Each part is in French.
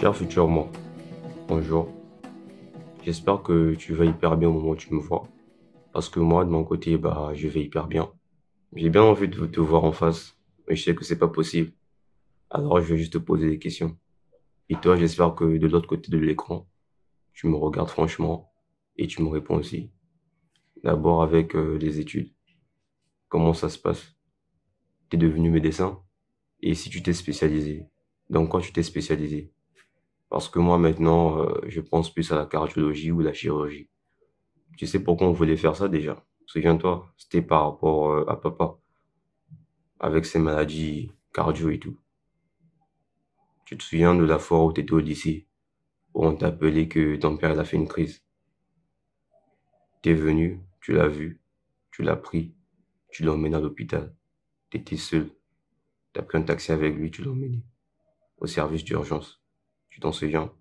Cher futur moi, bonjour. J'espère que tu vas hyper bien au moment où tu me vois. Parce que moi, de mon côté, bah, je vais hyper bien. J'ai bien envie de te voir en face, mais je sais que c'est pas possible. Alors, je vais juste te poser des questions. Et toi, j'espère que de l'autre côté de l'écran, tu me regardes franchement et tu me réponds aussi. D'abord avec euh, les études. Comment ça se passe? T'es devenu médecin? Et si tu t'es spécialisé Dans quoi tu t'es spécialisé? Parce que moi maintenant, euh, je pense plus à la cardiologie ou la chirurgie. Tu sais pourquoi on voulait faire ça déjà? Souviens-toi, c'était par rapport euh, à papa. Avec ses maladies cardio et tout. Tu te souviens de la fois où tu étais au lycée Où on t'a appelé que ton père a fait une crise? T'es venu, tu l'as vu, tu l'as pris, tu l'as emmené à l'hôpital. T'étais seul. T'as pris un taxi avec lui, tu l'as emmené au service d'urgence. Tu t'en souviens?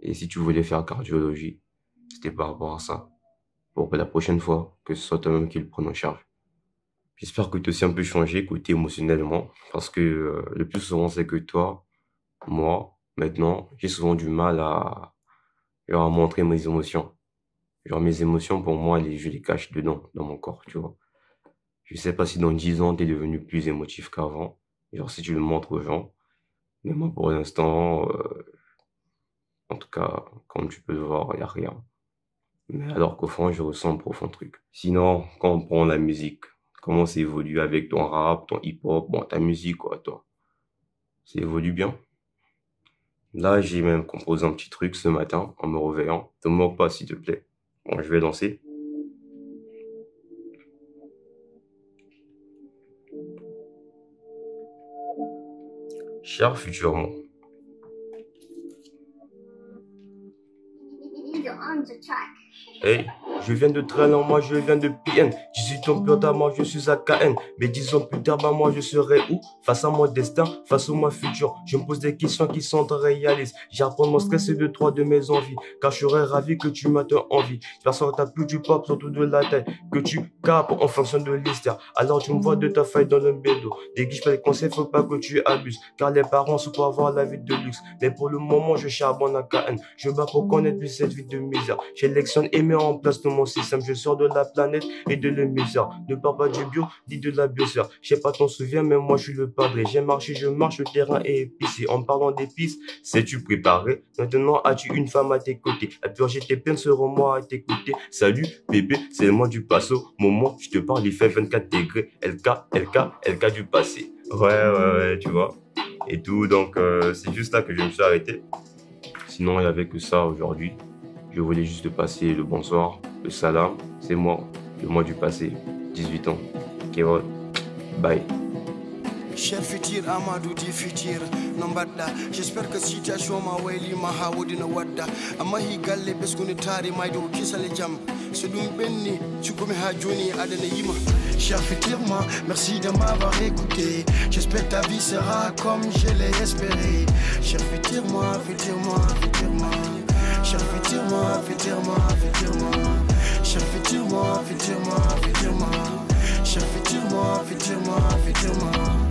Et si tu voulais faire cardiologie, c'était par rapport à ça. Pour que la prochaine fois, que ce soit toi-même qui le prenne en charge. J'espère que tu aussi un peu changé côté émotionnellement, parce que euh, le plus souvent c'est que toi, moi, maintenant, j'ai souvent du mal à, à montrer mes émotions. Genre mes émotions, pour moi, je les cache dedans, dans mon corps, tu vois. Je sais pas si dans 10 ans, t'es devenu plus émotif qu'avant. Genre si tu le montres aux gens. Mais moi, pour l'instant, euh, en tout cas, comme tu peux le voir, il n'y a rien. Mais alors qu'au fond, je ressens un profond truc. Sinon, quand on prend la musique, comment ça évolue avec ton rap, ton hip-hop, bon, ta musique, quoi, toi? Ça évolue bien? Là, j'ai même composé un petit truc ce matin, en me réveillant. Ne me pas, s'il te plaît. Bon, je vais danser. Cher futur moi. to check. Hey, je viens de très loin, moi je viens de PN. Je suis ton moi je suis à KN. Mais disons plus tard, bah moi je serai où? Face à mon destin, face au moi futur. Je me pose des questions qui sont réalistes. J'apprends mon stress et de trois de mes envies. Car je serais ravi que tu m'aies envie. Personne t'a plus du pop, surtout de la tête. Que tu capes en fonction de l'histoire. Alors tu me vois de ta faille dans le bédo. Dégage pas les conseils, faut pas que tu abuses. Car les parents sont pour avoir la vie de luxe. Mais pour le moment, je charbonne à KN. Je bats pour connaître plus cette vie de misère. J'électionne et mets en place mon système. Je sors de la planète et de l'émissaire. Ne parle pas du bio, dis de la biosphère. Je sais pas t'en souviens, mais moi je suis le padré. J'ai marché, je marche, le terrain est épicé. En parlant d'épices, sais-tu préparé Maintenant as-tu une femme à tes côtés? À purger tes peines seront moi à t'écouter. Salut bébé, c'est le mois du passo. Moment, je te parle, il fait 24 degrés. LK, LK, LK du passé. Ouais, ouais, ouais, tu vois. Et tout, donc euh, c'est juste là que je me suis arrêté. Sinon, il n'y avait que ça aujourd'hui. Je voulais juste passer le bonsoir, le salam. C'est moi, le mois du passé, 18 ans. Kevin, bye. Cher futur Amadou di futur. No j'espère que situation ma waylima ha wodino wadda. A mahi galle ɓesguni taari mayde ko kisale jaam so ɗum ɓenni cukkumi ha joni adana yima cher futur moi merci de m'avoir écouté. J'espère ta vie sera comme je l'ai espéré. Cher futur moi futur moi futur moi futur moi futur moi